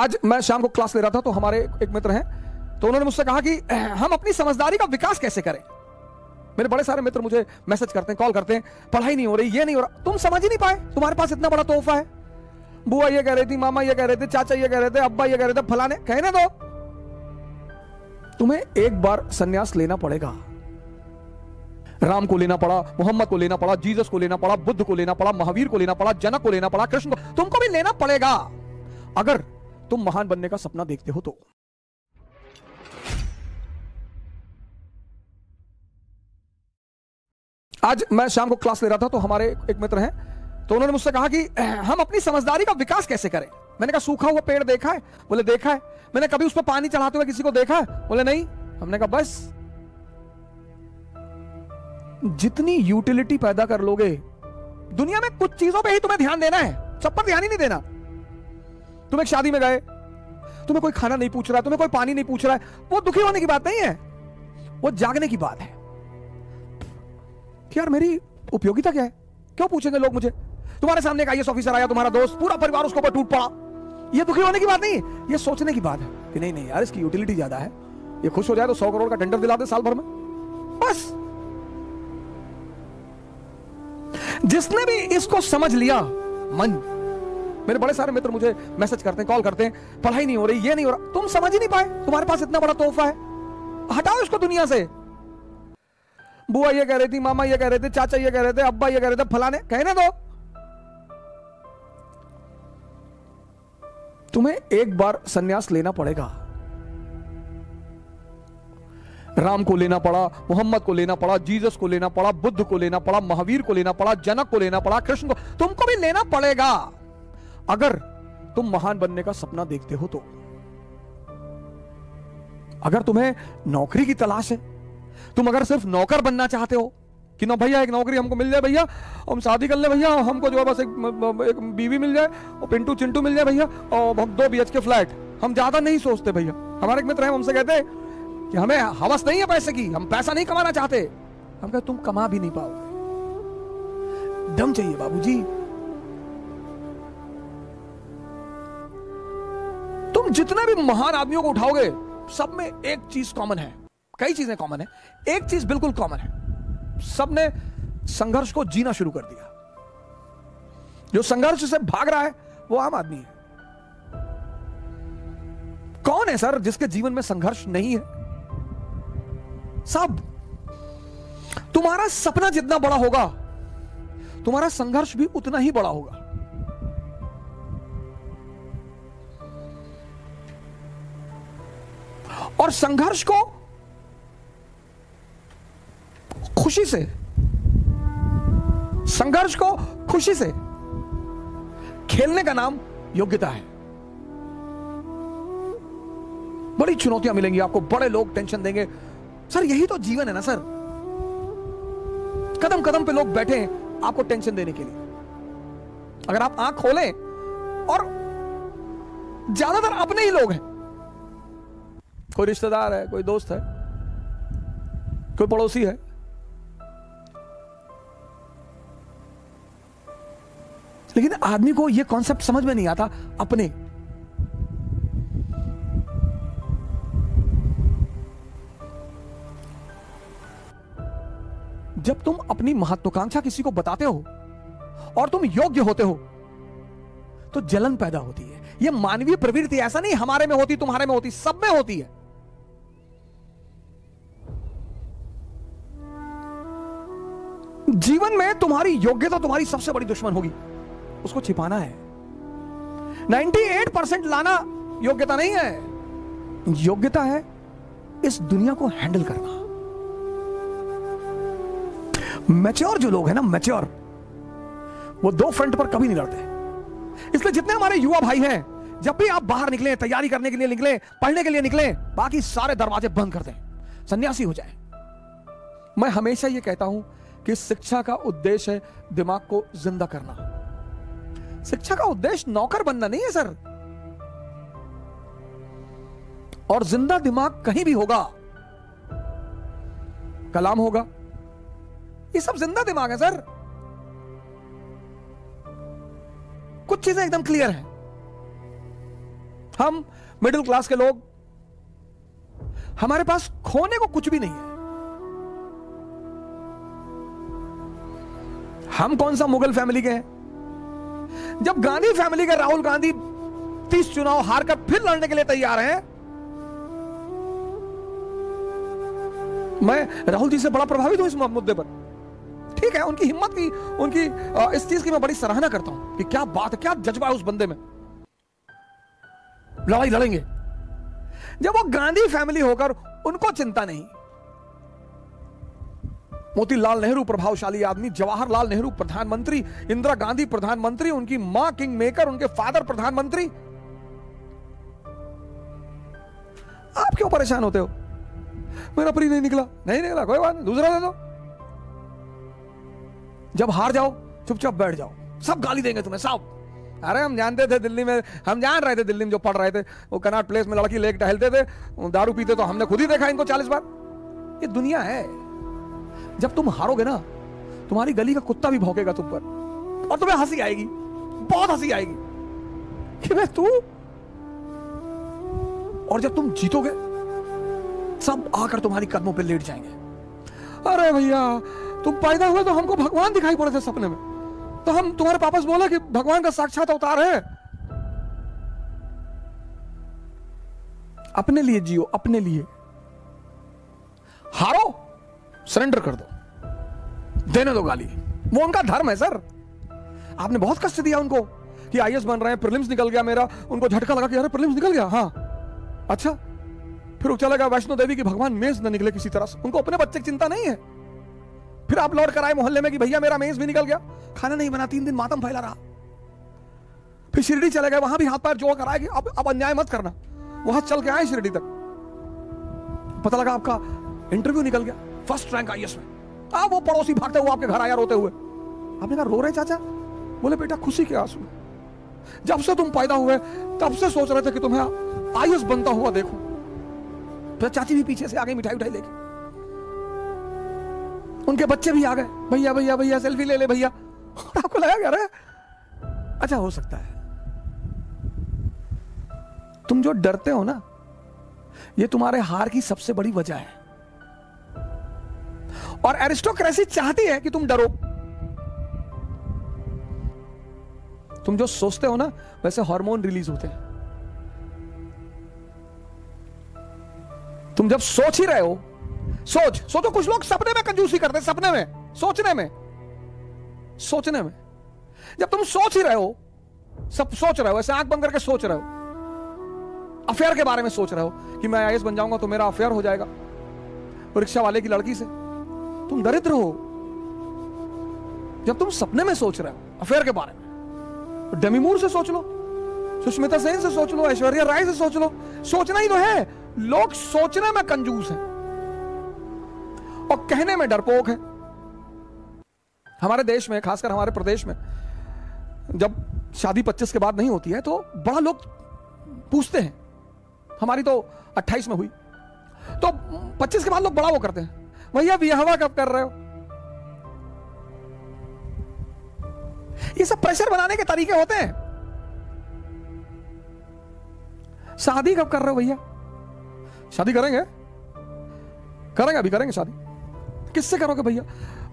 आज मैं शाम को क्लास ले रहा था तो हमारे एक मित्र हैं तो उन्होंने मुझसे कहा कि हम अपनी समझदारी का विकास कैसे करें? मेरे बड़े सारे मित्र मुझे मैसेज करते हैं, कॉल करते हैं, पढ़ाई नहीं हो रही, ये नहीं हो रहा। तुम समझ ही नहीं पाए, तुम्हारे पास इतना बड़ा तोहफा है। बुआ ये कह रही थी, मामा ये कह रहे थे, चाचा ये कह रहे थे, अब्बा ये कह रहे थे, फलाने कहने दो। तुम्हें एक बार संन्यास लेना पड़ेगा। राम को लेना पड़ा, मोहम्मद को लेना पड़ा, जीसस को लेना पड़ा, बुद्ध को लेना पड़ा, महावीर को लेना पड़ा, जनक को लेना पड़ा, कृष्ण को तुमको भी लेना पड़ेगा। अगर तुम महान बनने का सपना देखते हो तो। आज मैं शाम को क्लास ले रहा था तो हमारे एक मित्र हैं तो उन्होंने मुझसे कहा कि, हम अपनी समझदारी का विकास कैसे करें? मैंने कहा, सूखा हुआ पेड़ देखा है? बोले, देखा है। मैंने कभी उस पर पानी चढ़ाते हुए किसी को देखा है? बोले, नहीं। हमने कहा, बस। जितनी यूटिलिटी पैदा कर लोगे, दुनिया में कुछ चीज़ों पे ही तुम्हें ध्यान देना है, सब पर ध्यान ही नहीं देना। तुम एक शादी में गए, तुम्हें कोई खाना नहीं पूछ रहा, तुम्हें कोई पानी नहीं पूछ रहा है, वो दुखी होने की बात नहीं है, वो जागने की बात है। कि यार मेरी उपयोगिता क्या है? क्यों पूछेंगे लोग मुझे? तुम्हारे सामने एक आईएएस ऑफिसर आया, तुम्हारा दोस्त, पूरा परिवार उसके ऊपर टूट पड़ा। ये दुखी होने की बात नहीं, ये सोचने की बात है कि नहीं नहीं यार, इसकी यूटिलिटी ज़्यादा है। ये खुश हो जाए तो सौ करोड़ का टेंडर दिला दे साल भर में। बस। जिसने भी इसको समझ लिया, मन मेरे बड़े सारे मित्र मुझे मैसेज करते हैं, कॉल करते हैं, पढ़ाई नहीं हो रही, ये नहीं हो रहा। तुम समझ ही नहीं पाए, तुम्हारे पास इतना बड़ा तोहफा है। हटाओ इसको दुनिया से। बुआ ये कह रही थी, मामा ये कह रहे थे, चाचा ये कह रहे थे, अब्बा ये कह रहे थे, फलाने कहने दो। तुम्हें एक बार संन्यास लेना पड़ेगा। राम को लेना पड़ा, मोहम्मद को लेना पड़ा, जीसस को लेना पड़ा, बुद्ध को लेना पड़ा, महावीर को लेना पड़ा, जनक को लेना पड़ा, कृष्ण को, तुमको भी लेना पड़ेगा। अगर तुम महान बनने का सपना देखते हो तो। अगर तुम्हें नौकरी की तलाश है तुम अगर सिर्फ़ नौकर बनना चाहते हो कि ना भैया एक नौकरी हमको मिल जाए भैया हम शादी कर ले भैया हमको जो है बस एक, एक बीवी मिल जाए और पिंटू चिंटू मिल जाए भैया और हम दो बी के फ्लैट। हम ज़्यादा नहीं सोचते भैया। हमारे एक मित्र हैं हमसे कहते कि हमें हवस नहीं है पैसे की हम पैसा नहीं कमाना चाहते। हम कहते तुम कमा भी नहीं पाओगे। दम चाहिए बाबूजी। जितने भी महान आदमियों को उठाओगे, सब में एक चीज़ कॉमन है। कई चीज़ें कॉमन है। एक चीज़ बिल्कुल कॉमन है। सबने संघर्ष को जीना शुरू कर दिया। जो संघर्ष से भाग रहा है, वो आम आदमी है। कौन है सर जिसके जीवन में संघर्ष नहीं है? सब। तुम्हारा सपना जितना बड़ा होगा, तुम्हारा संघर्ष भी उतना ही बड़ा होगा। और संघर्ष को खुशी से, संघर्ष को खुशी से खेलने का नाम योग्यता है। बड़ी चुनौतियाँ मिलेंगी आपको, बड़े लोग टेंशन देंगे। सर, यही तो जीवन है ना, सर। कदम कदम पे लोग बैठे हैं आपको टेंशन देने के लिए। अगर आप आँख खोलें और ज़्यादातर अपने ही लोग हैं कोई रिश्तेदार है, कोई दोस्त है, कोई पड़ोसी है। लेकिन आदमी को यह कॉन्सेप्ट समझ में नहीं आता, अपने। जब तुम अपनी महत्वाकांक्षा किसी को बताते हो, और तुम योग्य होते हो तो जलन पैदा होती है। यह मानवीय प्रवृत्ति ऐसा नहीं, हमारे में होती, तुम्हारे में होती, सब में होती है। जीवन में तुम्हारी योग्यता तुम्हारी सबसे बड़ी दुश्मन होगी। उसको छिपाना है। 98 परसेंट लाना योग्यता नहीं है। योग्यता है इस दुनिया को हैंडल करना। मैच्योर जो लोग हैं ना, मैच्योर, वो दो फ्रंट पर कभी नहीं लड़ते। इसलिए जितने हमारे युवा भाई हैं, जब भी आप बाहर निकले, तैयारी करने के लिए निकले, पढ़ने के लिए निकले, बाकी सारे दरवाजे बंद कर दें। सन्यासी हो जाए। मैं हमेशा ये कहता हूँ कि शिक्षा का उद्देश्य है दिमाग को ज़िंदा करना। शिक्षा का उद्देश्य नौकर बनना नहीं है, सर। और ज़िंदा दिमाग कहीं भी होगा, कलाम होगा। ये सब ज़िंदा दिमाग है, सर। कुछ चीज़ें एकदम क्लियर है। हम मिडिल क्लास के लोग, हमारे पास खोने को कुछ भी नहीं है। हम कौन सा मुगल फैमिली के हैं? जब गांधी फैमिली के राहुल गांधी तीस चुनाव हार कर फिर लड़ने के लिए तैयार हैं, मैं राहुल जी से बड़ा प्रभावित हूँ इस मुद्दे पर। ठीक है, उनकी हिम्मत की, उनकी इस चीज़ की मैं बड़ी सराहना करता हूँ कि क्या बात क्या जज्बा है उस बंदे में। लड़ाई लड़ेंगे। जब वो गांधी फैमिली होकर उनको चिंता नहीं मोतीलाल नेहरू प्रभावशाली आदमी, जवाहरलाल नेहरू प्रधानमंत्री, इंदिरा गांधी प्रधानमंत्री, उनकी माँ किंग मेकर, उनके फादर प्रधानमंत्री। आप क्यों परेशान होते हो? मेरा प्री नहीं निकला। नहीं निकला, कोई बात नहीं, दूसरा दे दो। जब हार जाओ, चुपचाप बैठ जाओ। सब गाली देंगे तुम्हें, सब। अरे, हम जानते थे दिल्ली में, हम जान रहे थे दिल्ली में जो पढ़ रहे थे। वो कनाट प्लेस में लड़की लेक टहलते थे, दारू पीते तो हमने खुद ही देखा इनको चालीस बार। ये दुनिया है। जब तुम हारोगे ना, तुम्हारी गली का कुत्ता भी भौंकेगा तुम पर। और तुम्हें हँसी आएगी, बहुत हँसी आएगी कि मैं तू। और जब तुम जीतोगे, सब आकर तुम्हारी कदमों पर लेट जाएँगे। अरे भैया, तुम पैदा हुए तो हमको भगवान दिखाई पड़े थे सपने में। तो हम तुम्हारे पापा से बोला कि भगवान का साक्षात अवतार है। अपने लिए जियो, अपने लिए। हारो। सरेंडर कर दो। देने दो गाली। वो उनका धर्म है, सर। आपने बहुत कष्ट दिया उनको कि आईएएस बन रहे हैं, प्रीलिम्स निकल गया मेरा। उनको झटका लगा कि अरे, प्रीलिम्स निकल गया। हाँ। अच्छा। फिर चला गया वैष्णो देवी की भगवान मेज न निकले किसी तरह से। उनको अपने बच्चे की चिंता नहीं है। फिर आप लौट कर आए मोहल्ले में कि भैया, मेरा मेज भी निकल गया। खाना नहीं बना, तीन दिन मातम फैला रहा। फिर शिरडी चले गए, वहाँ भी हाथ पैर जोड़ कर आए अब अब अन्याय मत करना। वहाँ चल के आए शिरडी तक। पता लगा आपका इंटरव्यू निकल गया। फ़र्स्ट रैंक आई में आ वो पड़ोसी भागते हुए आपके घर आया रोते हुए। आपने कहा, रो रहे चाचा? बोले, बेटा, खुशी के आँसू। जब से तुम पैदा हुए, तब से सोच रहे थे कि तुम्हें आयुष बनता हुआ देखो। फिर चाची भी पीछे से आ गई मिठाई उठाई लेके। उनके बच्चे भी आ गए। भैया भैया भैया, सेल्फी ले ले, भैया। आपको लगा क्या अच्छा हो सकता है। तुम जो डरते हो ना, ये तुम्हारे हार की सबसे बड़ी वजह है। और एरिस्टोक्रेसी चाहती है कि तुम डरो। तुम जो सोचते हो ना, वैसे हार्मोन रिलीज़ होते हैं। तुम जब सोच ही रहे हो, सोच, सोचो, कुछ लोग सपने में कंजूसी करते सपने में, सोचने में सोचने में। जब तुम सोच ही रहे हो, सब सोच रहे हो, ऐसे आँख बंद करके सोच रहे हो अफेयर के बारे में सोच रहे हो कि मैं आईएएस बन जाऊँगा तो मेरा अफेयर हो जाएगा। रिक्शा वाले की लड़की से। तुम दरिद्र हो। जब तुम सपने में सोच रहे हो अफेयर के बारे में तो डेमीमूर से सोच लो, सुष्मिता सेन से सोच लो, ऐश्वर्या राय से सोच लो। सोचना ही तो है। लोग सोचने में कंजूस हैं और कहने में डरपोक है। हमारे देश में, खासकर हमारे प्रदेश में, जब शादी 25 के बाद नहीं होती है तो बड़ा लोग पूछते हैं, हमारी तो 28 में हुई। तो 25 के बाद लोग बड़ा वो करते हैं। भैया बिहवा कब कर रहे हो? ये सब प्रेशर बनाने के तरीके होते हैं। शादी कब कर रहे हो भैया? शादी करेंगे? करेंगे, अभी करेंगे शादी। किससे करोगे भैया?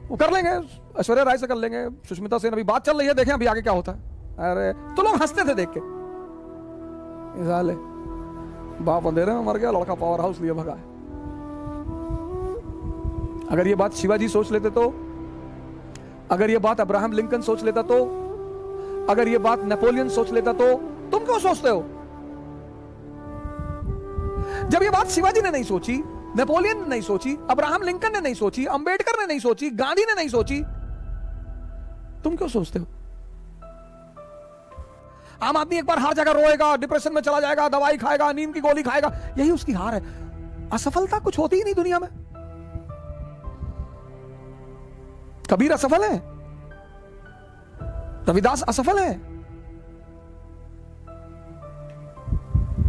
वो कर लेंगे, ऐश्वर्या राय से कर लेंगे, सुष्मिता सेन, अभी बात चल रही है, देखें अभी आगे क्या होता है। अरे तो लोग हँसते थे देख के। बाप अंधेरे में मर गया, लड़का पावर हाउस लिए भगा है। अगर ये बात शिवाजी सोच लेते तो? अगर ये बात अब्राहम लिंकन सोच लेता तो? अगर ये बात नेपोलियन सोच लेता तो? तुम क्यों सोचते हो? जब ये बात शिवाजी ने नहीं सोची, नेपोलियन ने नहीं सोची, अब्राहम लिंकन ने नहीं सोची, अंबेडकर ने नहीं सोची, गांधी ने नहीं सोची, तुम क्यों सोचते हो? आम आदमी एक बार हार जाएगा, रोएगा डिप्रेशन में चला जाएगा, दवाई खाएगा, नींद की गोली खाएगा, यही उसकी हार है। असफलता कुछ होती ही नहीं दुनिया में। कबीर असफल है? रविदास असफल है?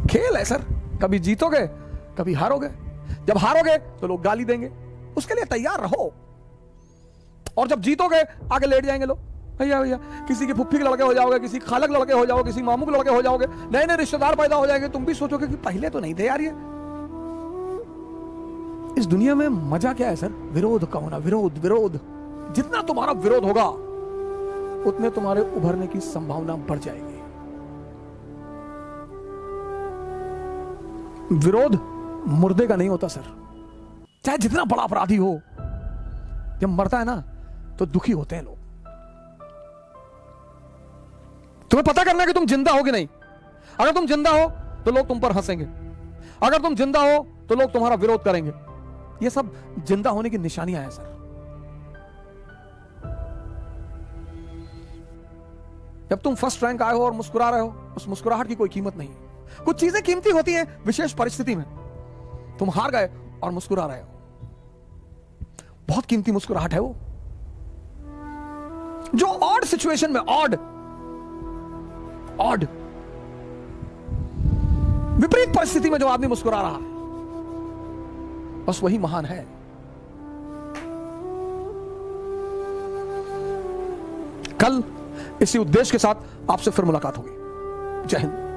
खेल है सर। कभी जीतोगे, कभी हारोगे। जब हारोगे तो लोग गाली देंगे। उसके लिए तैयार रहो। और जब जीतोगे, आगे लेट जाएँगे लोग। भैया भैया, किसी के फुफ्फी के लड़के हो जाओगे, किसी खालक लड़के हो जाओगे, किसी मामू के लड़के हो जाओगे नए नए रिश्तेदार पैदा हो जाएँगे। तुम भी सोचोगे कि पहले तो नहीं थे यार ये। इस दुनिया में मज़ा क्या है सर? विरोध का होना विरोध विरोध। जितना तुम्हारा विरोध होगा, उतने तुम्हारे उभरने की संभावना बढ़ जाएगी। विरोध मुर्दे का नहीं होता, सर। चाहे जितना बड़ा अपराधी हो, जब मरता है ना तो दुखी होते हैं लोग। तुम्हें पता करना कि तुम ज़िंदा हो कि नहीं? अगर तुम ज़िंदा हो तो लोग तुम पर हंसेंगे। अगर तुम ज़िंदा हो तो लोग तुम्हारा विरोध करेंगे। ये सब ज़िंदा होने की निशानियाँ हैं, सर। जब तुम फ़र्स्ट रैंक आए हो और मुस्कुरा रहे हो, उस मुस्कुराहट की कोई कीमत नहीं कुछ चीज़ें कीमती होती हैं, विशेष परिस्थिति में। तुम हार गए और मुस्कुरा रहे हो। बहुत कीमती मुस्कुराहट है वो। जो ऑड सिचुएशन में ऑड ऑड विपरीत परिस्थिति में जो आदमी मुस्कुरा रहा है, बस वही महान है। कल इसी उद्देश्य के साथ आपसे फिर मुलाकात होगी। जय हिंद।